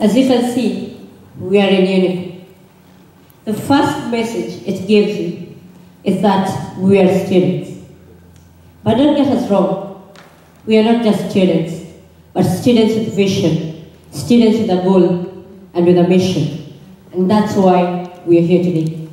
As you can see, we are in uniform. The first message it gives you is that we are students. But don't get us wrong. We are not just students, but students with vision, students with a goal and with a mission. And that's why we are here today.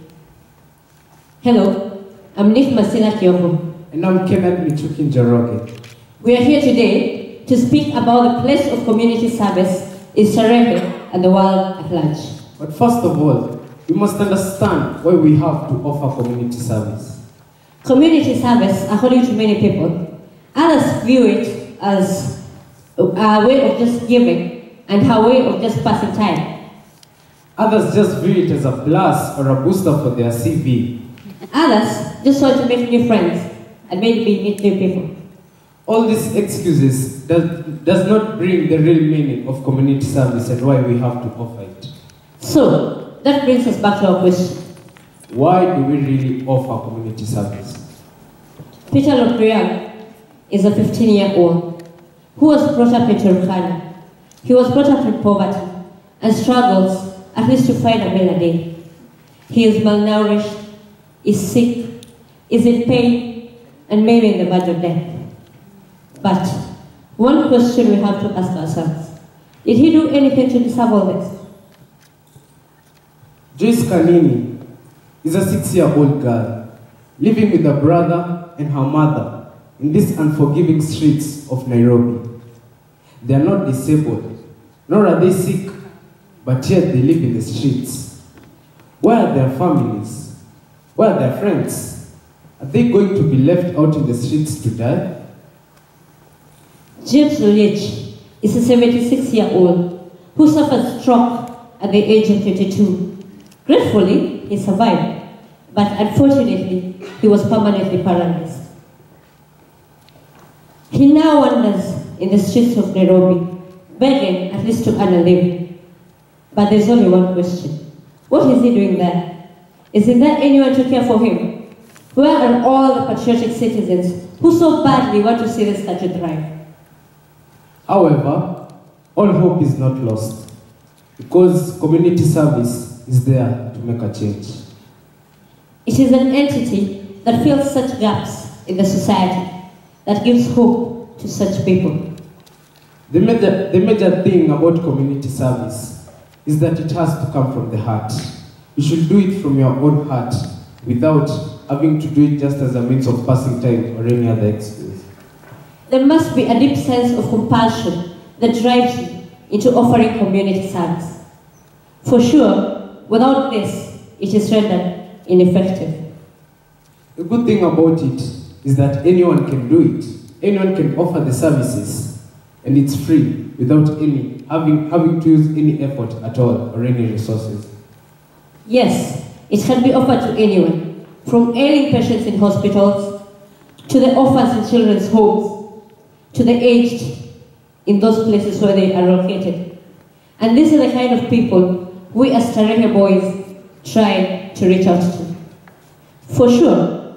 Hello, I'm Nick Masina Kioko. And I'm Kenneth Michuki Njoroge. We are here today to speak about the place of community service in Starehe and the world at large. But first of all, we must understand why we have to offer community service. Community service, according to many people, others view it as a way of just giving and a way of just passing time. Others just view it as a plus or a booster for their CV. Others just want to make new friends and maybe meet new people. All these excuses does, does not bring the real meaning of community service and why we have to offer it. So, that brings us back to our question. Why do we really offer community service? Peter Lopriang is a 15-year-old who was brought up in Turkana. He was brought up in poverty and struggles at least to find a meal a day. He is malnourished, is sick, is in pain, and maybe in the verge of death. But one question we have to ask ourselves, did he do anything to deserve all this? Joyce Kanini is a six-year-old girl living with her brother and her mother in these unforgiving streets of Nairobi. They are not disabled, nor are they sick, but yet they live in the streets. Where are their families? Where are their friends? Are they going to be left out in the streets to die? James Lulich is a 76-year-old who suffered stroke at the age of 22. Gratefully, he survived, but unfortunately, he was permanently paralyzed. He now wanders in the streets of Nairobi, begging at least to earn a living. But there's only one question. What is he doing there? Is there anyone to care for him? Where are all the patriotic citizens who so badly want to see this country thrive? However, all hope is not lost because community service is there to make a change. It is an entity that fills such gaps in the society that gives hope to such people. The major, the major thing about community service is that it has to come from the heart. You should do it from your own heart without having to do it just as a means of passing time or any other excuse. There must be a deep sense of compassion that drives you into offering community service. For sure, without this, it is rendered ineffective. The good thing about it is that anyone can do it. Anyone can offer the services, and it's free without any having having to use any effort at all or any resources. Yes, it can be offered to anyone, from ailing patients in hospitals, to the orphans in children's homes, to the aged in those places where they are located. And these are the kind of people we as Starehe boys try to reach out to. For sure,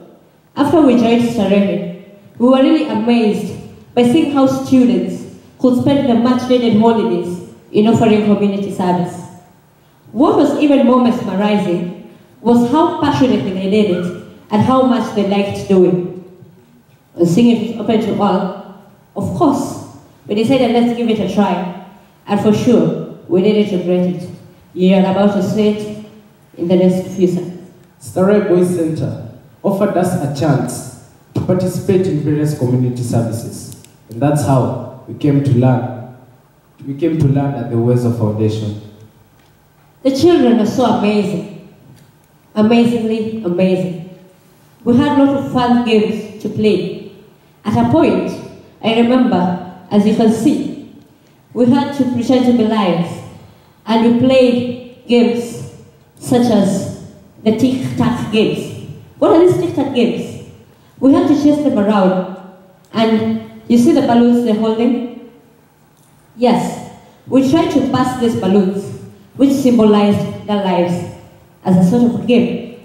after we joined Starehe, we were really amazed by seeing how students could spend the much needed holidays in offering community service. What was even more mesmerizing was how passionately they did it and how much they liked doing. Seeing it was open to all, course, we decided let's give it a try. And for sure, we didn't regret it. You are about to see it in the next few seconds. Starehe Boys Center offered us a chance to participate in various community services. And that's how we came to learn. We came to learn at the Uwezo Foundation. The children are so amazing. Amazingly amazing. We had a lot of fun games to play. At a point, I remember, as you can see, we had to pretend to be lions, and we played games such as the tic-tac games. What are these tic-tac games? We had to chase them around, and you see the balloons they're holding? Yes, we tried to pass these balloons, which symbolized their lives, as a sort of game.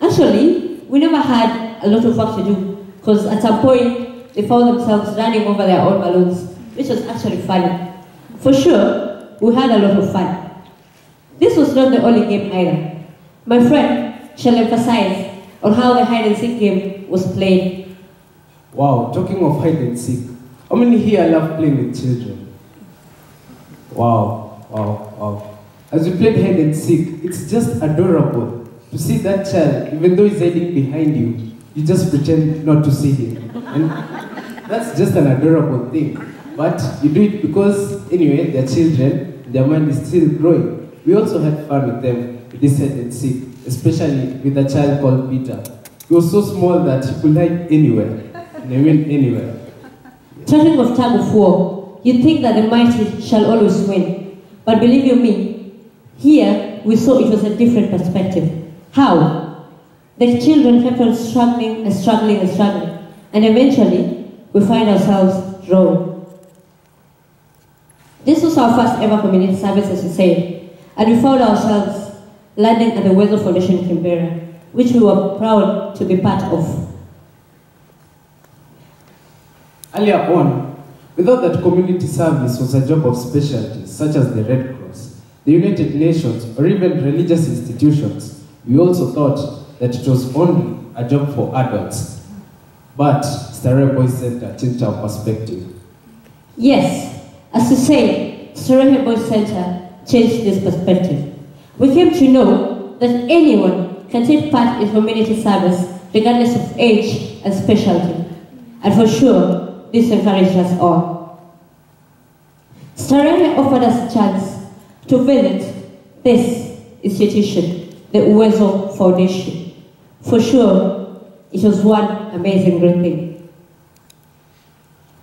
Actually, we never had a lot of work to do, because at some point, they found themselves running over their own balloons, which was actually funny. For sure, we had a lot of fun. This was not the only game either. My friend shall emphasize on how the hide and seek game was played. Wow, talking of hide and seek, how many here I love playing with children? Wow, wow, wow. As we played hide and seek, it's just adorable to see that child, even though he's hiding behind you, you just pretend not to see him. And that's just an adorable thing. But you do it because, anyway, they're children, their mind is still growing. We also had fun with them with this hide and seek, especially with a child called Peter. He was so small that he could hide anywhere. And I mean anywhere. Talking of tug of war, you'd think that the mighty shall always win. But believe you me, here we saw it was a different perspective. How? The children kept on struggling and struggling and struggling. And eventually, we find ourselves drawn. This was our first ever community service, as we say, and we found ourselves landing at the Uwezo Foundation in Canberra, which we were proud to be part of. Earlier on, we thought that community service was a job of specialties such as the Red Cross, the United Nations, or even religious institutions. We also thought that it was only a job for adults. But Starehe Boys Center changed our perspective. Yes, as you say, Starehe Boys Center changed this perspective. We came to know that anyone can take part in community service regardless of age and specialty. And for sure, this encouraged us all. Starehe offered us a chance to visit this institution, the Uwezo Foundation. For sure, it was one amazing great thing.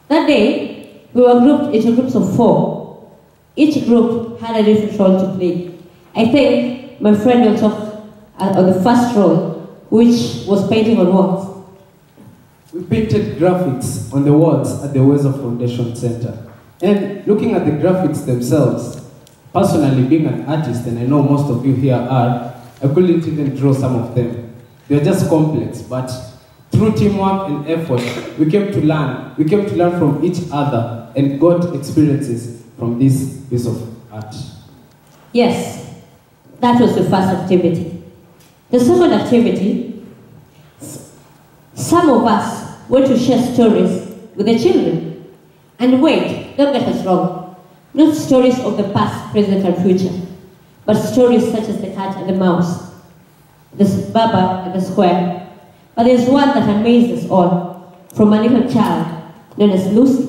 That day, we were grouped into groups of four. Each group had a different role to play. I think my friend will talk uh, on the first role, which was painting on walls. We painted graphics on the walls at the Uwezo Foundation Center. And looking at the graphics themselves, personally being an artist, and I know most of you here are, I couldn't even draw some of them. They're just complex, but through teamwork and effort, we came to learn. We came to learn from each other and got experiences from this piece of art. Yes, that was the first activity. The second activity, some of us went to share stories with the children. And wait, don't get us wrong. Not stories of the past, present, and future, but stories such as the cat and the mouse, the s- Baba and the square. But there's one that amazed us all from a little child known as Lucy.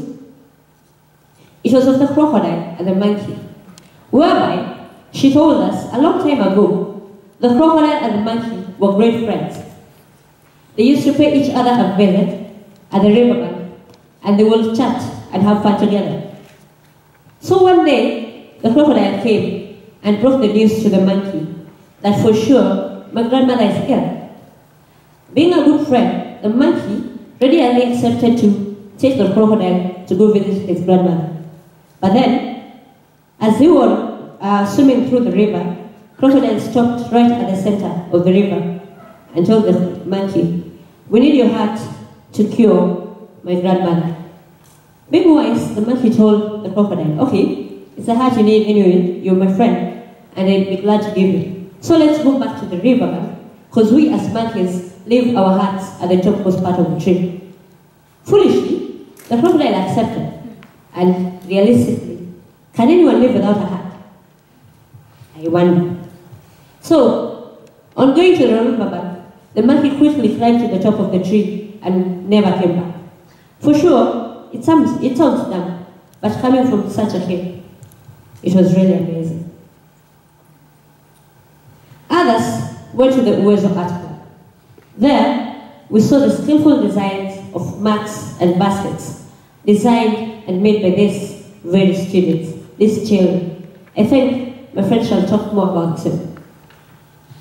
It was of the crocodile and the monkey, whereby she told us a long time ago the crocodile and the monkey were great friends. They used to pay each other a visit at the riverbank, and they would chat and have fun together. So one day, the crocodile came and broke the news to the monkey that for sure my grandmother is ill. Being a good friend, the monkey readily accepted to take the crocodile to go visit his grandmother. But then, as they were uh, swimming through the river, crocodile stopped right at the center of the river and told the monkey, "We need your heart to cure my grandmother." Being wise, the monkey told the crocodile, "Okay, it's a heart you need anyway. You're my friend, and I'd be glad to give you. So let's go back to the river, because we as monkeys leave our hearts at the topmost part of the tree." Foolishly, the crocodile accepted, and realistically, can anyone live without a heart? I wonder. So, on going to the riverbank, the monkey quickly climbed to the top of the tree and never came back. For sure, it sounds, it sounds dumb, but coming from such a kid, it was really amazing. Others went to the Uwezo Art Club. There, we saw the skillful designs of mats and baskets, designed and made by these very students, these children. I think my friend shall talk more about them.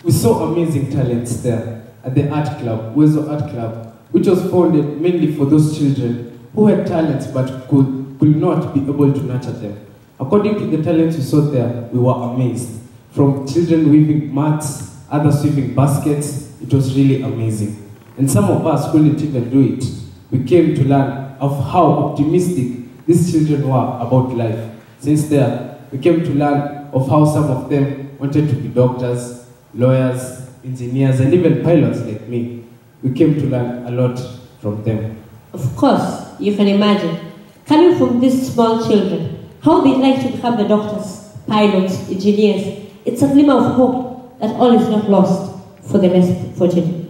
We saw amazing talents there at the art club, Uwezo Art Club, which was founded mainly for those children who had talents but could, could not be able to nurture them. According to the talents we saw there, we were amazed. From children weaving mats, others weaving baskets, it was really amazing. And some of us couldn't even do it. We came to learn of how optimistic these children were about life. Since there, we came to learn of how some of them wanted to be doctors, lawyers, engineers, and even pilots like me. We came to learn a lot from them. Of course, you can imagine, coming from these small children, how they like to become the doctors, pilots, engineers. It's a glimmer of hope that all is not lost for the less fortunate.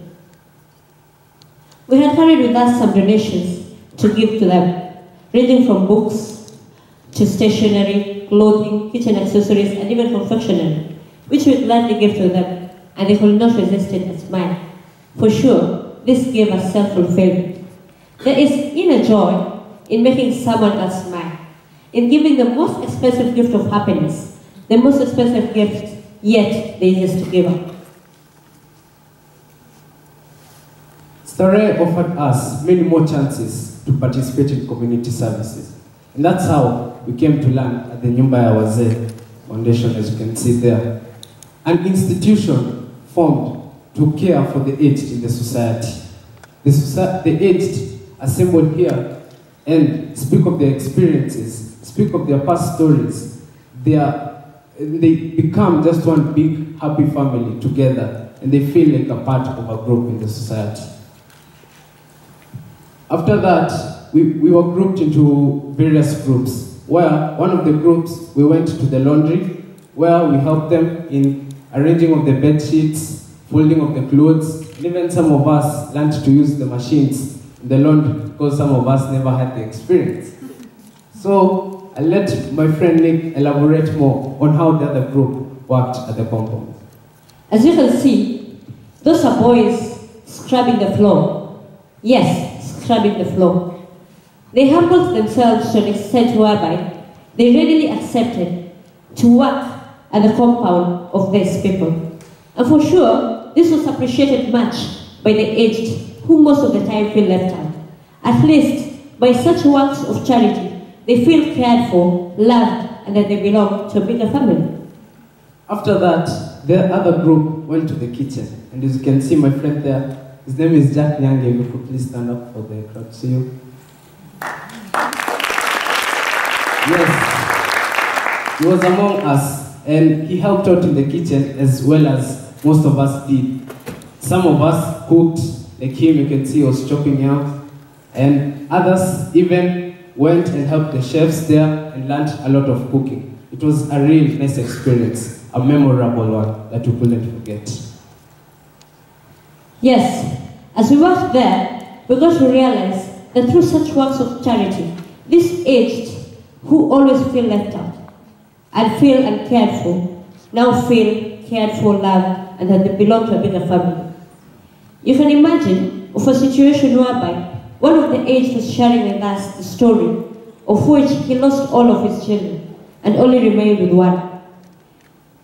We had carried with us some donations to give to them, ranging from books to stationery, clothing, kitchen accessories, and even confectionery, which we gladly gave to them, and they could not resist it and smile. For sure, this gave us self-fulfillment. There is inner joy in making someone else smile, in giving the most expensive gift of happiness, the most expensive gift, yet the easiest to give up. Starehe offered us many more chances to participate in community services. And that's how we came to learn at the Nyumba ya Wazee Foundation, as you can see there. An institution formed to care for the aged in the society. The, the aged assembled here and speak of their experiences, speak of their past stories. They, are, they become just one big happy family together and they feel like a part of a group in the society. After that, we, we were grouped into various groups, where one of the groups, we went to the laundry, where we helped them in arranging of the bed sheets, folding of the clothes, and even some of us learned to use the machines in the laundry because some of us never had the experience. So I'll let my friend Nick elaborate more on how the other group worked at the compound. As you can see, those are boys scrubbing the floor. Yes, scrubbing the floor. They humbled themselves to an extent whereby they readily accepted to work at the compound of these people. And for sure, this was appreciated much by the aged, who most of the time feel left out. At least, by such works of charity, they feel cared for, loved, and that they belong to a bigger family. After that, the other group went to the kitchen. And as you can see, my friend there, his name is Jack Nyange. If you could please stand up for the crowd see you. Yes, he was among us, and he helped out in the kitchen as well as most of us did. Some of us cooked, like him, you can see was chopping out, and others even went and helped the chefs there and learned a lot of cooking. It was a real nice experience, a memorable one that we couldn't forget. Yes, as we worked there, we got to realize that through such works of charity, these aged who always feel left out and feel uncared for now feel cared for, loved, and that they belong to a bigger family. You can imagine of a situation whereby one of the aged was sharing with us the story of which he lost all of his children and only remained with one.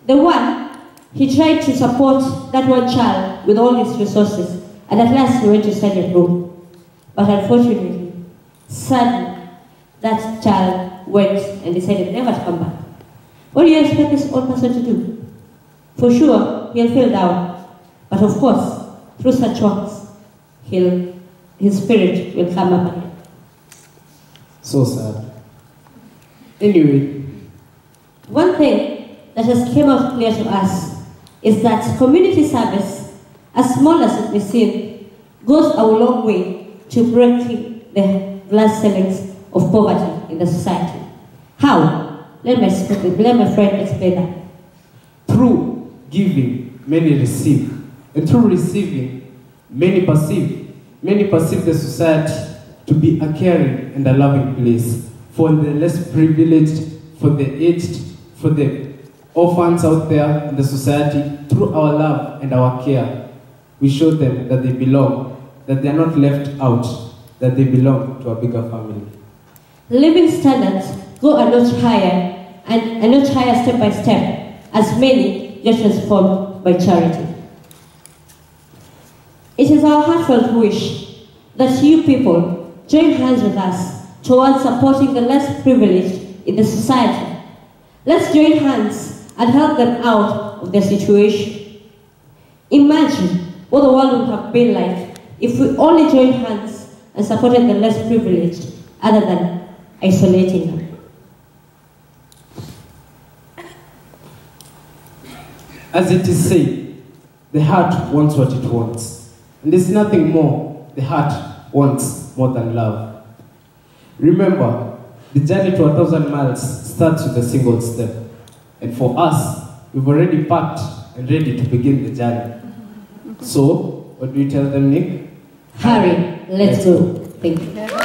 The one, he tried to support that one child with all his resources, and at last he went to study abroad. But unfortunately, sadly, that child went and decided never to come back. What do you expect this old person to do? For sure, he'll feel down. But of course, through such works, he'll, his spirit will come up again. So sad. Anyway, One thing that has come out clear to us is that community service, as small as it may seem, goes a long way to breaking the glass ceilings of poverty in the society. How? Let my, let my friend explain that. through giving, many receive. And through receiving, many perceive. Many perceive the society to be a caring and a loving place for the less privileged, for the aged, for the orphans out there in the society. Through our love and our care, we show them that they belong, that they are not left out, that they belong to a bigger family. Living standards go a notch higher and a notch higher step by step as many get transformed by charity. It is our heartfelt wish that you people join hands with us towards supporting the less privileged in the society. Let's join hands and help them out of their situation. Imagine what the world would have been like if we only joined hands and supported the less privileged other than isolating them. As it is said, the heart wants what it wants. And there's nothing more the heart wants more than love. Remember, the journey to a thousand miles starts with a single step. And for us, we've already packed and ready to begin the journey. So, what do you tell them, Nick? Hurry, let's go. Thank you.